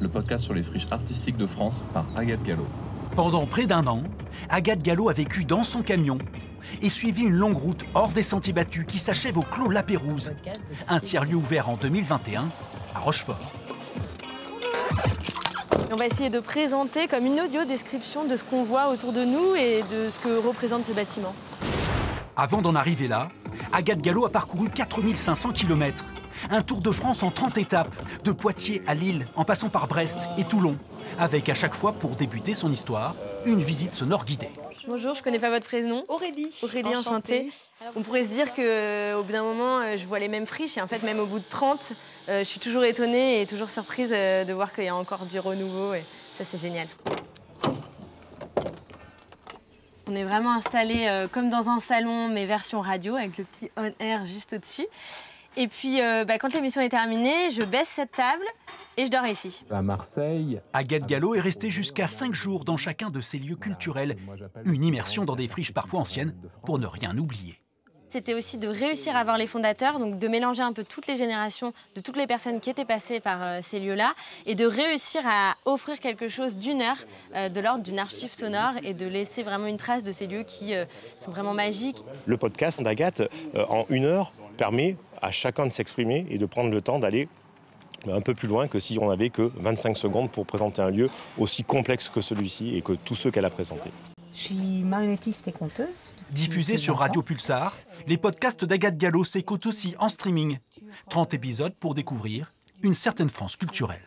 Le podcast sur les friches artistiques de France par Agathe Gallo. Pendant près d'un an, Agathe Gallo a vécu dans son camion et suivi une longue route hors des sentiers battus qui s'achève au Clos La Pérouse, un tiers-lieu ouvert en 2021 à Rochefort. On va essayer de présenter comme une audio description de ce qu'on voit autour de nous et de ce que représente ce bâtiment. Avant d'en arriver là, Agathe Gallo a parcouru 4500 km. Un tour de France en 30 étapes, de Poitiers à Lille, en passant par Brest et Toulon, avec à chaque fois, pour débuter son histoire, une visite sonore guidée. Bonjour, je connais pas votre prénom. Aurélie. Aurélie, enchantée. On pourrait se dire qu'au bout d'un moment, euh, je vois les mêmes friches et en fait, même au bout de 30, euh, je suis toujours étonnée et toujours surprise euh, de voir qu'il y a encore du renouveau et ça, c'est génial. On est vraiment installé euh, comme dans un salon, mais version radio, avec le petit on-air juste au-dessus. Et puis, euh, bah, quand l'émission est terminée, je baisse cette table et je dors ici. À Marseille, Agathe Gallo est restée jusqu'à 5 jours dans chacun de ces lieux culturels, une immersion dans des friches parfois anciennes pour ne rien oublier. C'était aussi de réussir à voir les fondateurs, donc de mélanger un peu toutes les générations de toutes les personnes qui étaient passées par euh, ces lieux-là, et de réussir à offrir quelque chose d'une heure, euh, de l'ordre d'une archive sonore, et de laisser vraiment une trace de ces lieux qui euh, sont vraiment magiques. Le podcast d'Agathe, en une heure, permet à chacun de s'exprimer et de prendre le temps d'aller un peu plus loin que si on n'avait que 25 secondes pour présenter un lieu aussi complexe que celui-ci et que tous ceux qu'elle a présentés. Je suis marionnettiste et conteuse. de sur 20 ans. Radio Pulsar, les podcasts d'Agathe Gallo s'écoutent aussi en streaming. 30 épisodes pour découvrir une certaine France culturelle.